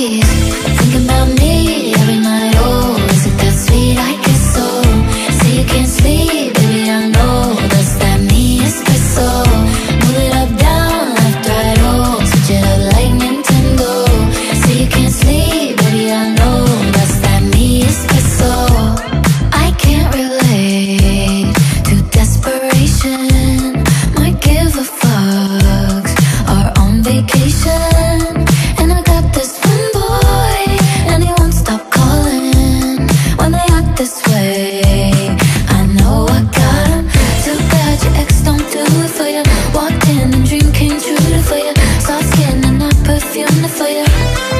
Yeah. skin and drinking true for you. Soft skin and I perfume the fire.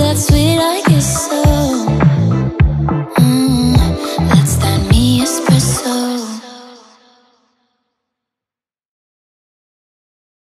that sweet, I guess so.